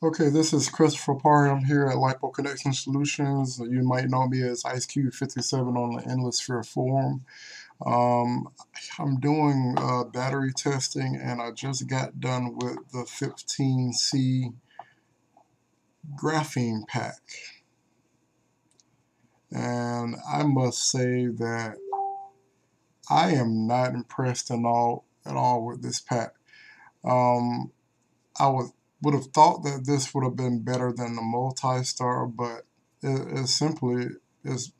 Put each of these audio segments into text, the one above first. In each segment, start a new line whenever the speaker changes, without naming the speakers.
Okay, this is Christofer Parham. I'm here at LiPo Connection Solutions. You might know me as Ice Cube 57 on the Endless Sphere forum. Um, I'm doing uh, battery testing and I just got done with the 15C graphene pack. And I must say that I am not impressed at all, at all with this pack. Um, I was would have thought that this would have been better than the multi-star, but it, it simply is.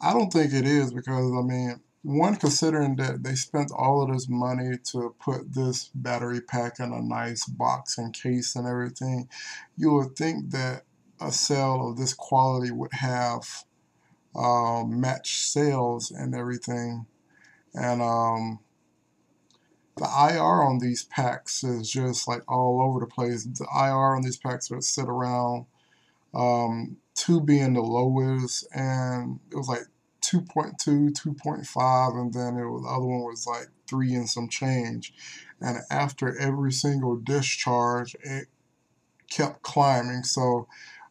I don't think it is because I mean, one considering that they spent all of this money to put this battery pack in a nice box and case and everything, you would think that a cell of this quality would have uh, matched cells and everything, and um, the IR on these packs is just like all over the place. The IR on these packs would sit around um, 2 being the lowest, and it was like 2.2, 2.5, and then it was, the other one was like 3 and some change. And after every single discharge, it kept climbing. So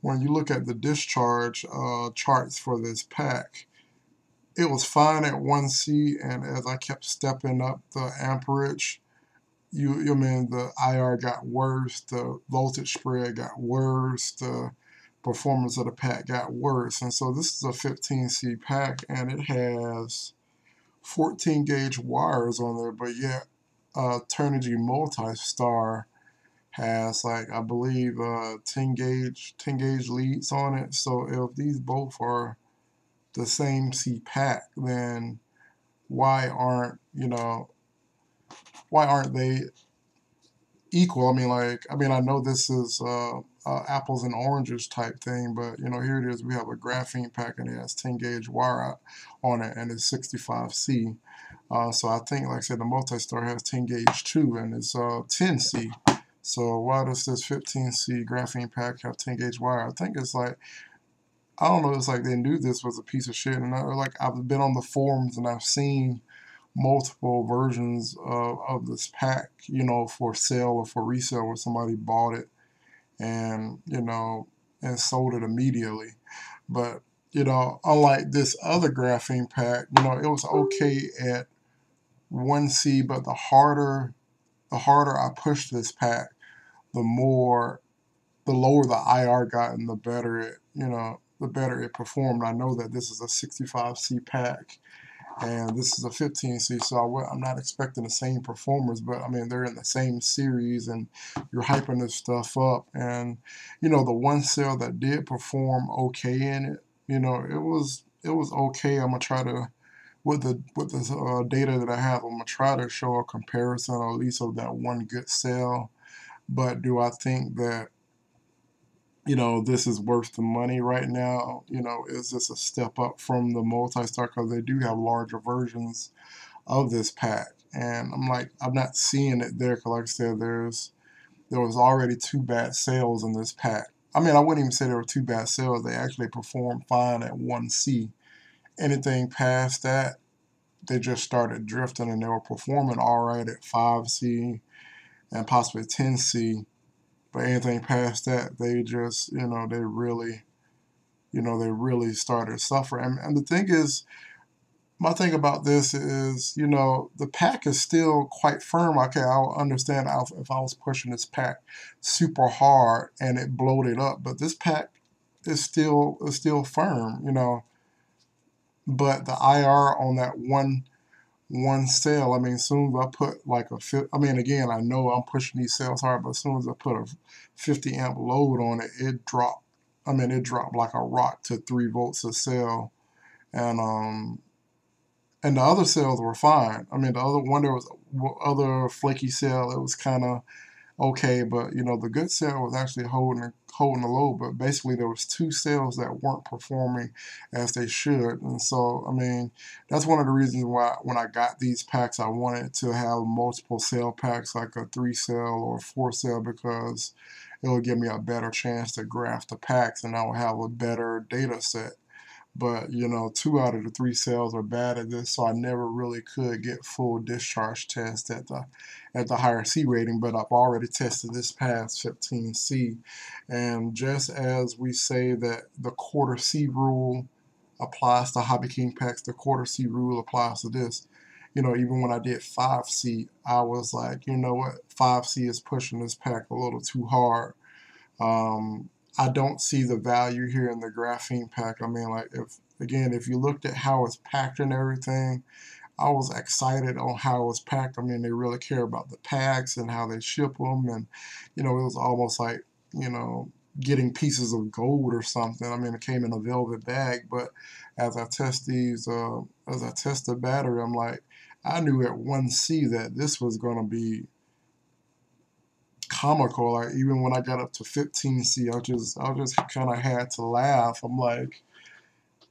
when you look at the discharge uh, charts for this pack, it was fine at 1C, and as I kept stepping up the amperage, you, you mean the IR got worse, the voltage spread got worse, the performance of the pack got worse. And so this is a 15C pack, and it has 14 gauge wires on there, but yet uh, Turnigy Multi-Star has like I believe uh, 10 gauge 10 gauge leads on it. So if these both are the same C pack, then why aren't, you know, why aren't they equal? I mean, like, I mean, I know this is uh, uh, apples and oranges type thing, but, you know, here it is. We have a graphene pack and it has 10 gauge wire on it and it's 65C. Uh, so I think, like I said, the multi-star has 10 gauge too and it's uh, 10C. So why does this 15C graphene pack have 10 gauge wire? I think it's like I don't know, it's like they knew this was a piece of shit. And like I've been on the forums and I've seen multiple versions of, of this pack, you know, for sale or for resale where somebody bought it and, you know, and sold it immediately. But, you know, unlike this other graphene pack, you know, it was okay at 1C, but the harder the harder I pushed this pack, the more the lower the IR got and the better it, you know, the better it performed. I know that this is a 65C pack and this is a 15C, so I, am not expecting the same performers, but I mean, they're in the same series and you're hyping this stuff up. And, you know, the one cell that did perform okay in it, you know, it was, it was okay. I'm to try to, with the, with the uh, data that I have, I'm to try to show a comparison, at least of that one good cell. But do I think that you know, this is worth the money right now. You know, is this a step up from the multi-star? Because they do have larger versions of this pack. And I'm like, I'm not seeing it there because like I said, there's there was already two bad sales in this pack. I mean, I wouldn't even say there were two bad sales. They actually performed fine at 1C. Anything past that, they just started drifting and they were performing all right at 5C and possibly 10C but anything past that, they just, you know, they really, you know, they really started suffering. And, and the thing is, my thing about this is, you know, the pack is still quite firm. Okay, I'll understand if I was pushing this pack super hard and it bloated up, but this pack is still is still firm, you know. But the IR on that one one cell. I mean, as soon as I put like a, I mean, again, I know I'm pushing these cells hard, but as soon as I put a 50 amp load on it, it dropped. I mean, it dropped like a rock to three volts a cell, and um, and the other cells were fine. I mean, the other one there was other flaky cell. It was kind of okay, but you know the good cell was actually holding holding the load, but basically there was two cells that weren't performing as they should, and so I mean that's one of the reasons why when I got these packs, I wanted to have multiple cell packs, like a three cell or four cell, because it will give me a better chance to graph the packs, and I will have a better data set. But you know two out of the three cells are bad at this so I never really could get full discharge test at the at the higher C rating but I've already tested this past 15C and just as we say that the quarter C rule applies to Hobby King packs the quarter C rule applies to this. You know even when I did 5C I was like you know what? 5C is pushing this pack a little too hard. Um, I don't see the value here in the graphene pack. I mean, like, if again, if you looked at how it's packed and everything, I was excited on how it was packed. I mean, they really care about the packs and how they ship them, and you know, it was almost like you know getting pieces of gold or something. I mean, it came in a velvet bag, but as I test these, uh, as I test the battery, I'm like, I knew at 1C that this was going to be comical. Like even when I got up to 15C, I just I just kind of had to laugh. I'm like,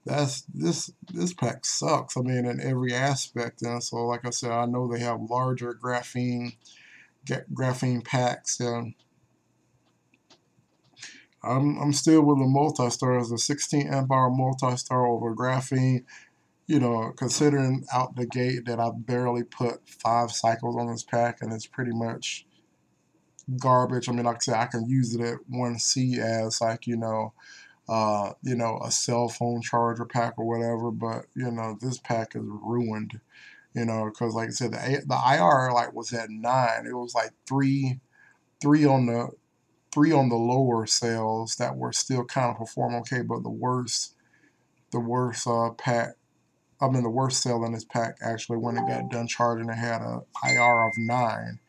that's this this pack sucks. I mean, in every aspect. And so, like I said, I know they have larger graphene graphene packs and. I'm, I'm still with the multi-star as a 16 amp hour multi-star over graphene you know, considering out the gate that I barely put five cycles on this pack and it's pretty much garbage. I mean, like I said, I can use it at 1C as like, you know, uh, you know, a cell phone charger pack or whatever, but, you know, this pack is ruined, you know, because like I said, the, the IR like was at 9. It was like 3, 3 on the, 3 on the lower cells that were still kind of perform okay, but the worst, the worst uh, pack I mean, the worst cell in this pack actually when it got done charging, it had a IR of 9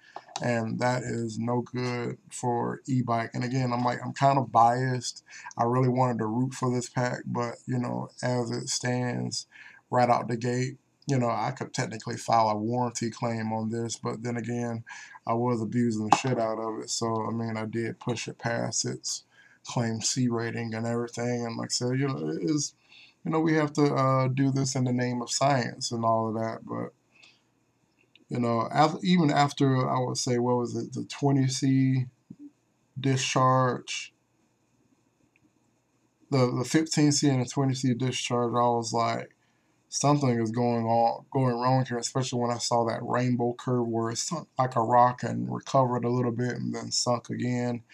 and that is no good for e-bike. And again i'm like i'm kind of biased. I really wanted to root for this pack but you know as it stands right out the gate you know i could technically file a warranty claim on this but then again i was abusing the shit out of it. So i mean i did push it past its claim c rating and everything. And like i said you know it is you know we have to uh, do this in the name of science and all of that but you know, after, even after I would say, what was it, the 20C discharge, the the 15C and the 20C discharge, I was like, something is going on, going wrong here, especially when I saw that rainbow curve where it sunk like a rock and recovered a little bit and then sunk again.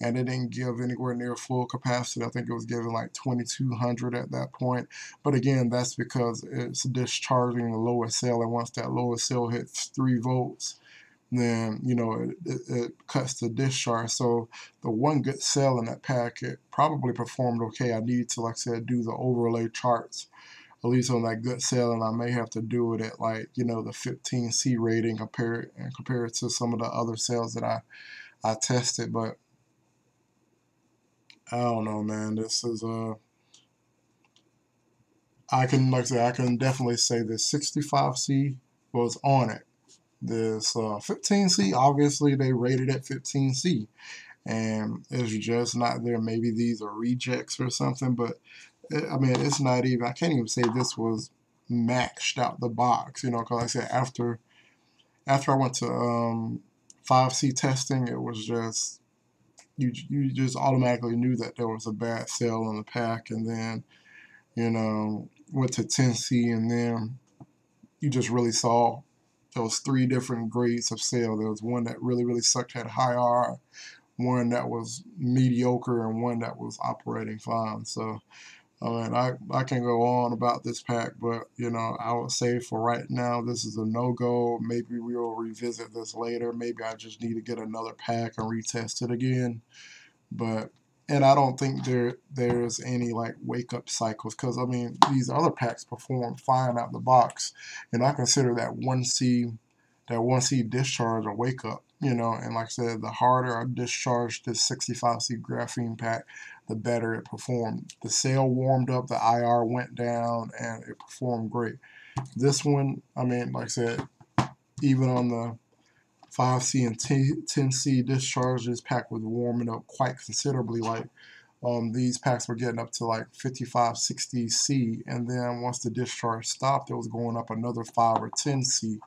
And it didn't give anywhere near full capacity. I think it was giving like 2200 at that point. But again, that's because it's discharging the lower cell. And once that lower cell hits 3 volts, then you know it, it, it, cuts the discharge. So the one good cell in that packet probably performed okay. I need to, like I said, do the overlay charts at least on that good cell, and I may have to do it at like you know the 15C rating compare and compare it to some of the other cells that I I tested. But I don't know, man. This is uh I can like I say I can definitely say the 65C was on it. This uh, 15C, obviously they rated at 15C, and it's just not there. Maybe these are rejects or something, but I mean, it's not even, I can't even say this was maxed out the box, you know, because like I said, after, after I went to um, 5C testing, it was just, you, you just automatically knew that there was a bad cell in the pack, and then, you know, went to 10C, and then you just really saw those three different grades of cell. There was one that really, really sucked, had high R, one that was mediocre, and one that was operating fine. So, I mean, I, I can go on about this pack, but, you know, I would say for right now, this is a no-go. Maybe we'll revisit this later. Maybe I just need to get another pack and retest it again. But, and I don't think there there's any, like, wake-up cycles. Because, I mean, these other packs perform fine out of the box. And I consider that 1C, that 1C discharge a wake-up you know, and like I said, the harder I discharged this 65C graphene pack, the better it performed. The cell warmed up, the IR went down, and it performed great. This one, I mean, like I said, even on the 5C and 10C discharges, pack was warming up quite considerably. Like um, these packs were getting up to like 55, 60 C, and then once the discharge stopped, it was going up another 5 or 10 C.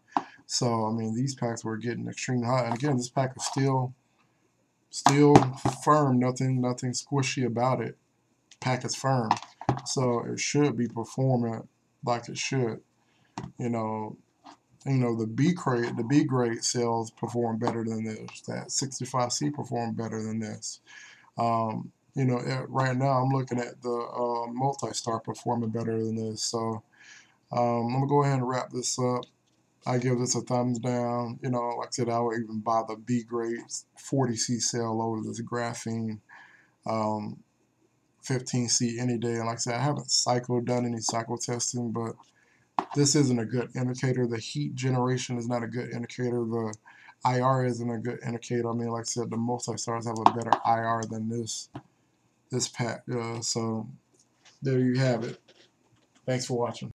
So, I mean, these packs were getting extremely hot. And again, this pack is still still firm. Nothing nothing squishy about it. Pack is firm. So it should be performing like it should. You know, you know the B grade, the B grade cells perform better than this. That 65C perform better than this. Um, you know, right now I'm looking at the uh, multi-star performing better than this. So um, I'm gonna go ahead and wrap this up. I give this a thumbs down. You know, like I said, I would even buy the B grade 40C cell over this graphene um, 15C any day. And like I said, I haven't cycle done any cycle testing, but this isn't a good indicator. The heat generation is not a good indicator. The IR isn't a good indicator. I mean, like I said, the multi-stars have a better IR than this this pack. Uh, so there you have it. Thanks for watching.